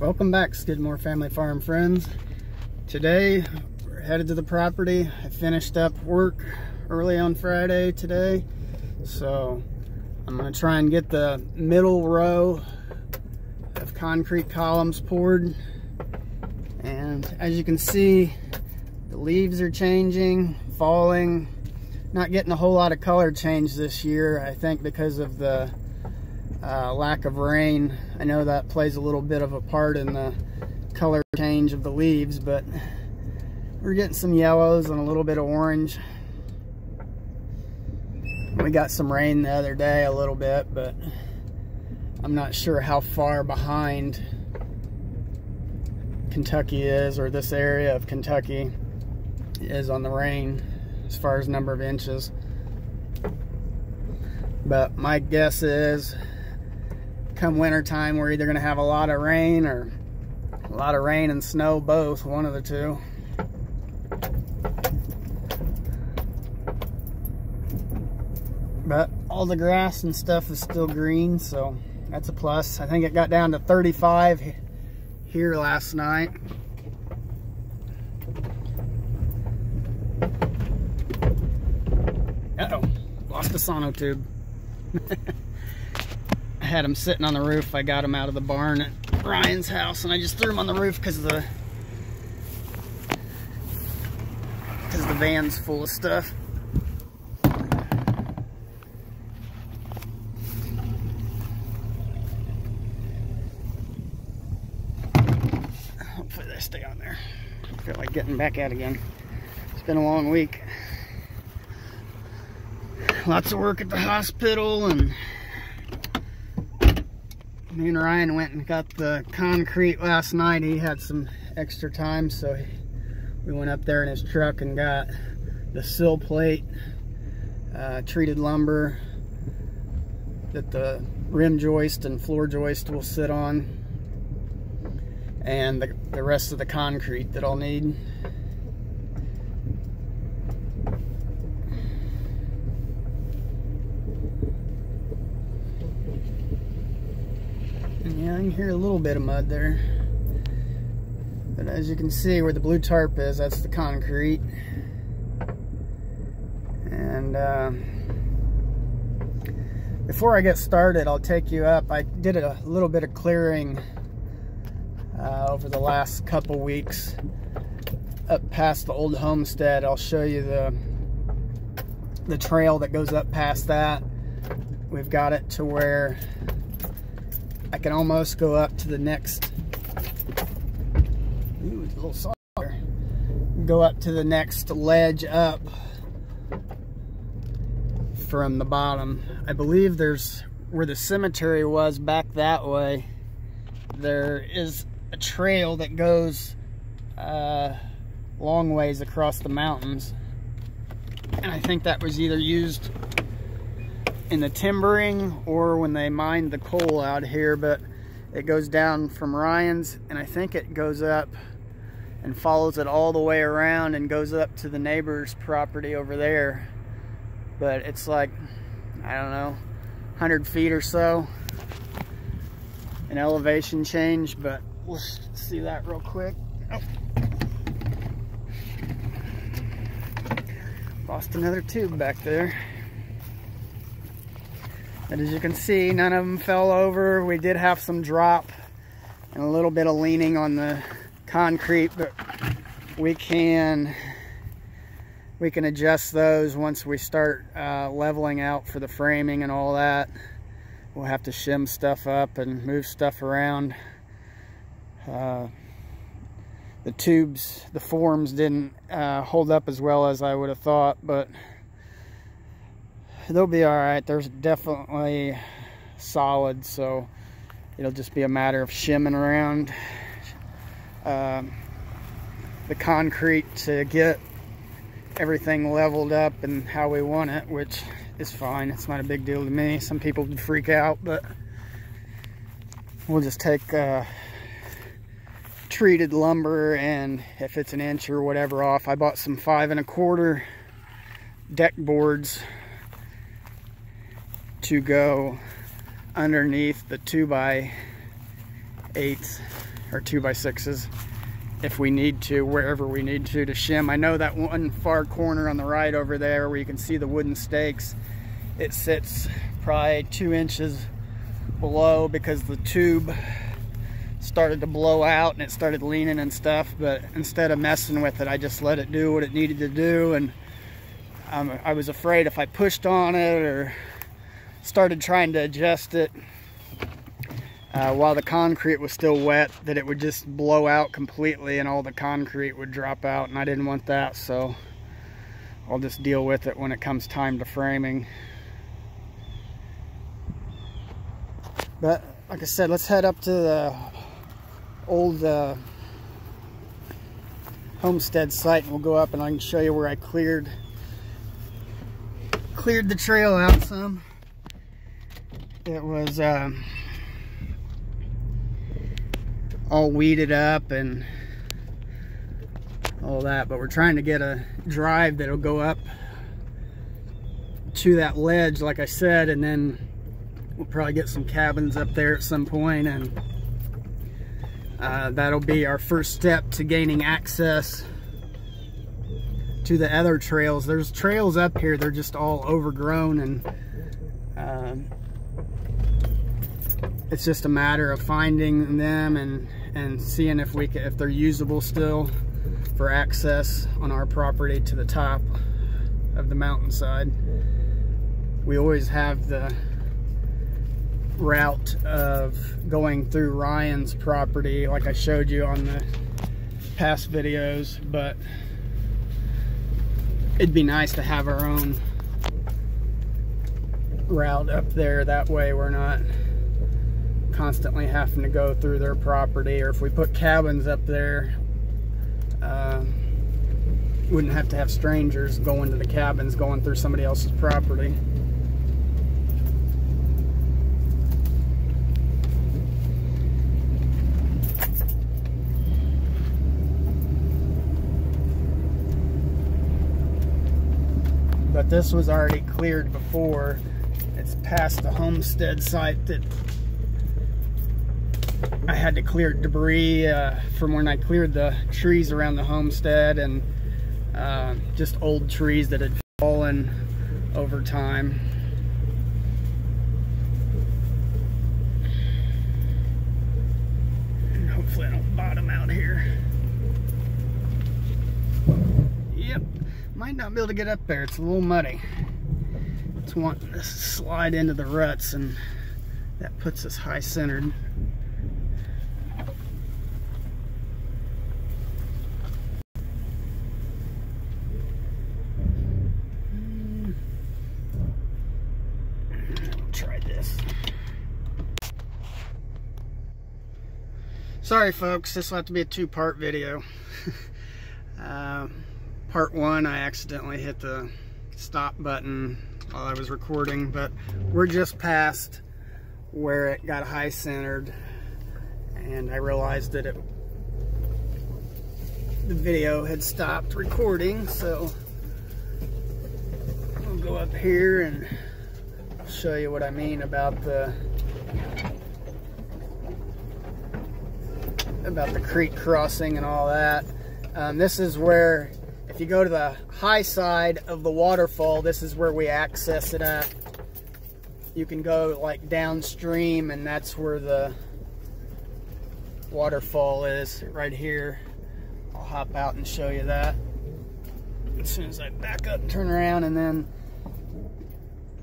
Welcome back Skidmore Family Farm friends. Today we're headed to the property. I finished up work early on Friday today. So I'm gonna try and get the middle row of concrete columns poured. And as you can see, the leaves are changing, falling. Not getting a whole lot of color change this year, I think because of the uh, lack of rain. I know that plays a little bit of a part in the color change of the leaves, but we're getting some yellows and a little bit of orange. We got some rain the other day a little bit, but I'm not sure how far behind Kentucky is, or this area of Kentucky is on the rain as far as number of inches. But my guess is come winter time we're either going to have a lot of rain or a lot of rain and snow both one of the two. But all the grass and stuff is still green so that's a plus. I think it got down to 35 here last night. Uh-oh lost the sonotube had them sitting on the roof. I got them out of the barn at Ryan's house, and I just threw them on the roof because the because the van's full of stuff. Hopefully they stay on there. I feel like getting back out again. It's been a long week. Lots of work at the hospital and me and Ryan went and got the concrete last night. He had some extra time, so we went up there in his truck and got the sill plate, uh, treated lumber that the rim joist and floor joist will sit on, and the, the rest of the concrete that I'll need. Yeah, I can hear a little bit of mud there. But as you can see where the blue tarp is, that's the concrete. And uh, before I get started, I'll take you up. I did a little bit of clearing uh, over the last couple weeks up past the old homestead. I'll show you the the trail that goes up past that. We've got it to where I can almost go up to the next ooh, a little softer. Go up to the next ledge up from the bottom. I believe there's where the cemetery was back that way. There is a trail that goes uh, long ways across the mountains. And I think that was either used in the timbering or when they mined the coal out here, but it goes down from Ryan's and I think it goes up and follows it all the way around and goes up to the neighbor's property over there. But it's like, I don't know, 100 feet or so. An elevation change, but we'll see that real quick. Oh. Lost another tube back there. And as you can see, none of them fell over. We did have some drop and a little bit of leaning on the concrete, but we can we can adjust those once we start uh, leveling out for the framing and all that. We'll have to shim stuff up and move stuff around. Uh, the tubes, the forms didn't uh, hold up as well as I would have thought, but they'll be all right. There's definitely solid, so it'll just be a matter of shimming around um, the concrete to get everything leveled up and how we want it, which is fine. It's not a big deal to me. Some people would freak out, but we'll just take uh, treated lumber and if it's an inch or whatever off. I bought some five and a quarter deck boards to go underneath the two by eights or two by sixes if we need to, wherever we need to, to shim. I know that one far corner on the right over there where you can see the wooden stakes, it sits probably two inches below because the tube started to blow out and it started leaning and stuff. But instead of messing with it, I just let it do what it needed to do. And um, I was afraid if I pushed on it or started trying to adjust it, uh, while the concrete was still wet that it would just blow out completely and all the concrete would drop out and I didn't want that so I'll just deal with it when it comes time to framing. But like I said let's head up to the old uh, homestead site and we'll go up and I can show you where I cleared cleared the trail out some it was um, all weeded up and all that but we're trying to get a drive that'll go up to that ledge like I said and then we'll probably get some cabins up there at some point and uh, that'll be our first step to gaining access to the other trails. There's trails up here they're just all overgrown and um, it's just a matter of finding them and and seeing if we can, if they're usable still for access on our property to the top of the mountainside. We always have the route of going through Ryan's property like I showed you on the past videos, but it'd be nice to have our own route up there. That way we're not constantly having to go through their property or if we put cabins up there uh, wouldn't have to have strangers going to the cabins going through somebody else's property. But this was already cleared before. It's past the homestead site that I had to clear debris uh, from when I cleared the trees around the homestead and uh, just old trees that had fallen over time. And hopefully I don't bottom out here. Yep, might not be able to get up there. It's a little muddy. It's wanting to slide into the ruts and that puts us high centered. Sorry folks, this will have to be a two-part video. uh, part one, I accidentally hit the stop button while I was recording, but we're just past where it got high centered and I realized that it the video had stopped recording, so I'll go up here and show you what I mean about the about the creek crossing and all that. Um, this is where, if you go to the high side of the waterfall, this is where we access it at. You can go like downstream and that's where the waterfall is, right here. I'll hop out and show you that. As soon as I back up turn around and then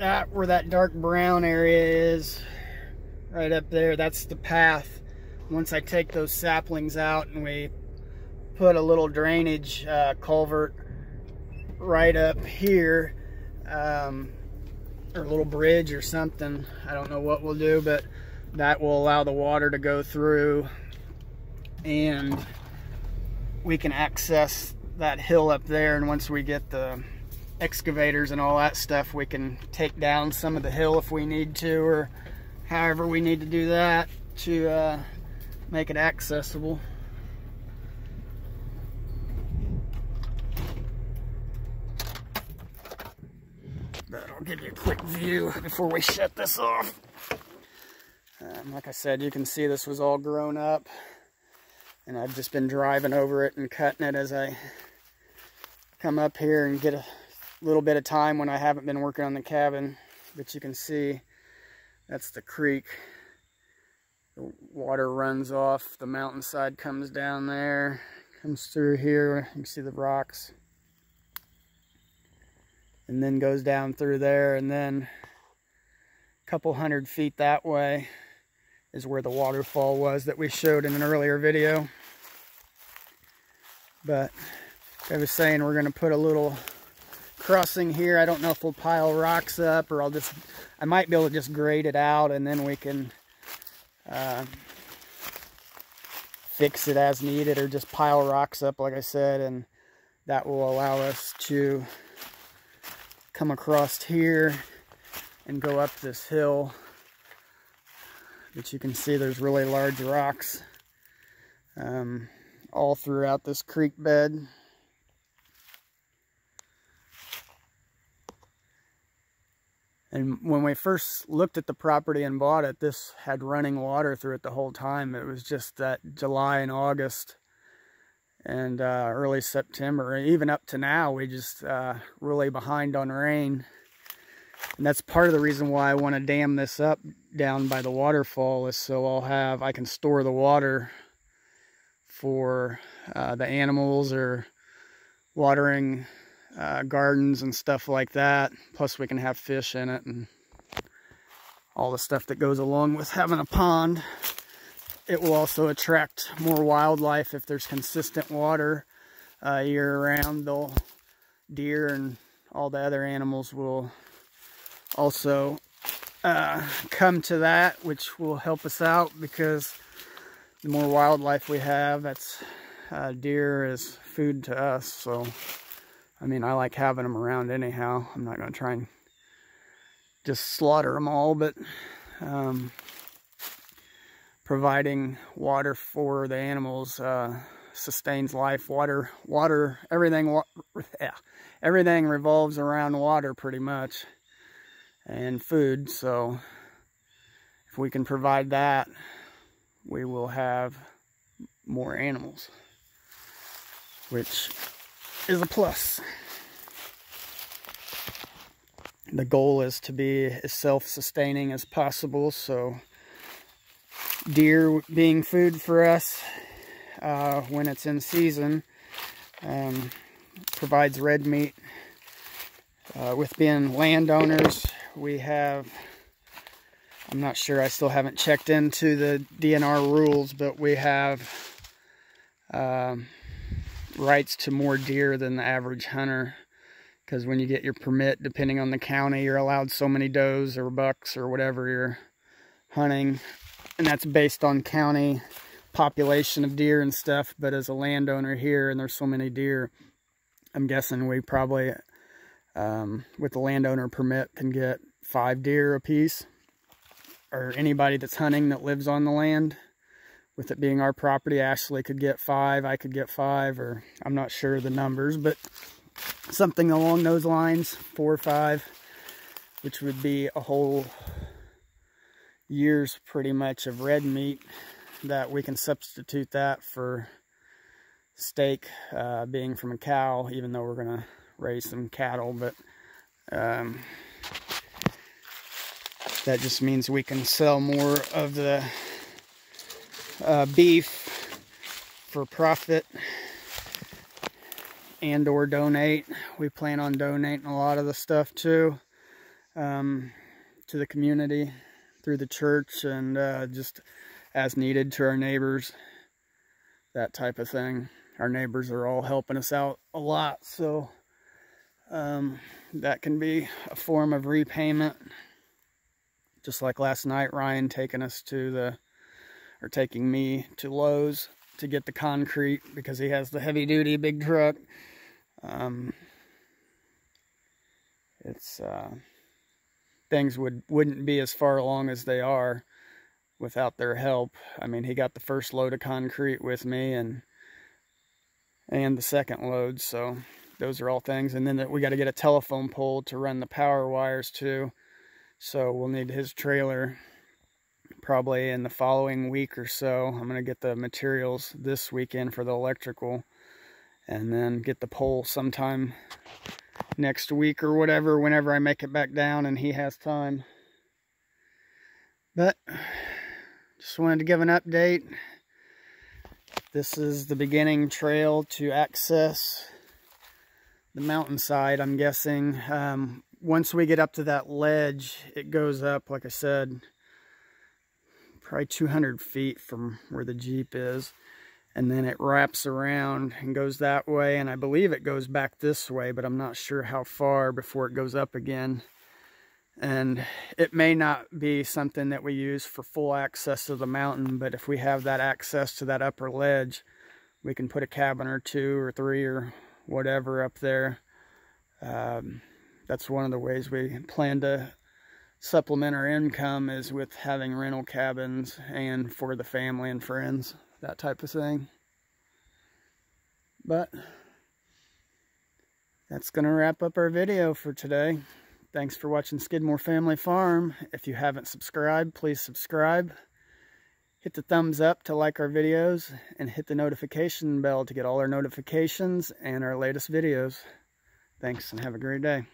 that, where that dark brown area is, right up there, that's the path. Once I take those saplings out and we put a little drainage uh, culvert right up here um, or a little bridge or something I don't know what we'll do but that will allow the water to go through and we can access that hill up there. And once we get the excavators and all that stuff we can take down some of the hill if we need to or however we need to do that to uh, make it accessible. But I'll give you a quick view before we shut this off. Um, like I said, you can see this was all grown up. And I've just been driving over it and cutting it as I come up here and get a little bit of time when I haven't been working on the cabin. But you can see that's the creek. The water runs off, the mountainside comes down there, comes through here, you can see the rocks. And then goes down through there and then a couple hundred feet that way is where the waterfall was that we showed in an earlier video. But I was saying we're gonna put a little crossing here. I don't know if we'll pile rocks up or I'll just, I might be able to just grade it out and then we can uh, fix it as needed or just pile rocks up like I said and that will allow us to come across here and go up this hill but you can see there's really large rocks um, all throughout this creek bed And when we first looked at the property and bought it, this had running water through it the whole time. It was just that July and August and uh, early September, even up to now, we just uh, really behind on rain. And that's part of the reason why I want to dam this up down by the waterfall is so I'll have, I can store the water for uh, the animals or watering uh, gardens and stuff like that. Plus we can have fish in it and all the stuff that goes along with having a pond. It will also attract more wildlife if there's consistent water uh, year round. They'll, deer and all the other animals will also uh, come to that, which will help us out because the more wildlife we have, that's uh, deer is food to us. So I mean, I like having them around anyhow. I'm not going to try and just slaughter them all, but um, providing water for the animals uh, sustains life. Water, water, everything, yeah, everything revolves around water pretty much, and food. So if we can provide that, we will have more animals, which is a plus. The goal is to be as self-sustaining as possible, so deer being food for us uh, when it's in season um, provides red meat. Uh, with being landowners, we have, I'm not sure, I still haven't checked into the DNR rules, but we have um, rights to more deer than the average hunter because when you get your permit, depending on the county, you're allowed so many does or bucks or whatever you're hunting. And that's based on county population of deer and stuff. But as a landowner here, and there's so many deer, I'm guessing we probably, um, with the landowner permit, can get five deer a piece. Or anybody that's hunting that lives on the land with it being our property, Ashley could get five, I could get five, or I'm not sure the numbers, but something along those lines, four or five, which would be a whole year's pretty much of red meat that we can substitute that for steak uh, being from a cow, even though we're going to raise some cattle, but um, that just means we can sell more of the uh, beef for profit and or donate. We plan on donating a lot of the stuff too um, to the community through the church and uh, just as needed to our neighbors, that type of thing. Our neighbors are all helping us out a lot, so um, that can be a form of repayment. Just like last night, Ryan taking us to the or taking me to Lowe's to get the concrete because he has the heavy duty big truck. Um, it's uh, things would wouldn't be as far along as they are without their help. I mean, he got the first load of concrete with me and and the second load, so those are all things. And then we got to get a telephone pole to run the power wires to. So we'll need his trailer probably in the following week or so. I'm going to get the materials this weekend for the electrical and then get the pole sometime next week or whatever, whenever I make it back down and he has time. But just wanted to give an update. This is the beginning trail to access the mountainside, I'm guessing. Um, once we get up to that ledge, it goes up, like I said, probably 200 feet from where the Jeep is. And then it wraps around and goes that way. And I believe it goes back this way, but I'm not sure how far before it goes up again. And it may not be something that we use for full access to the mountain, but if we have that access to that upper ledge, we can put a cabin or two or three or whatever up there. Um, that's one of the ways we plan to supplement our income is with having rental cabins and for the family and friends, that type of thing. But that's going to wrap up our video for today. Thanks for watching Skidmore Family Farm. If you haven't subscribed, please subscribe. Hit the thumbs up to like our videos and hit the notification bell to get all our notifications and our latest videos. Thanks and have a great day.